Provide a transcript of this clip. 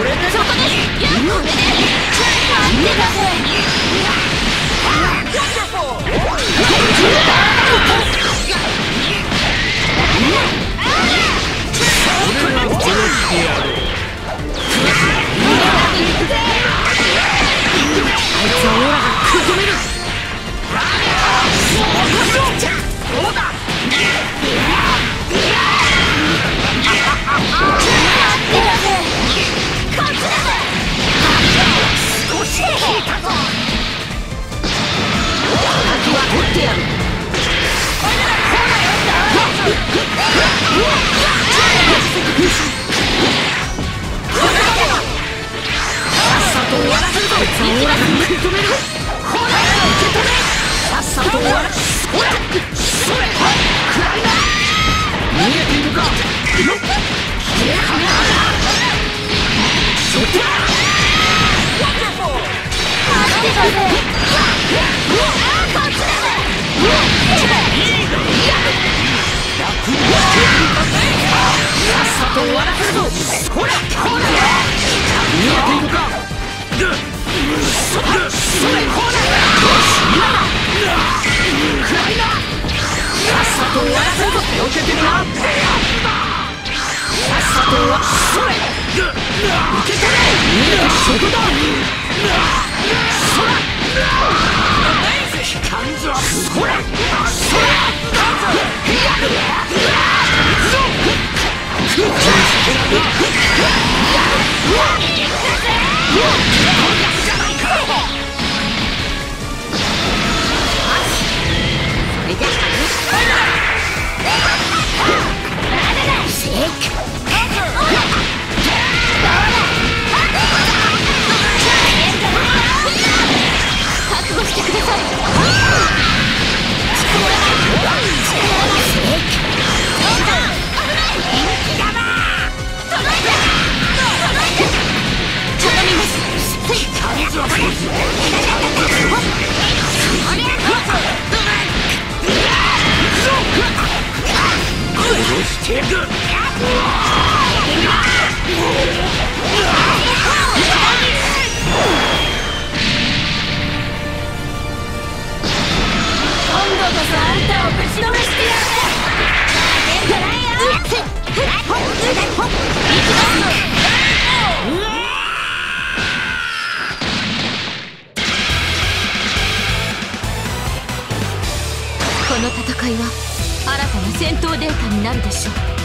俺で逃めるらげているこらか Yeah! 殺していくの戦いは新たな戦闘データになるでしょう。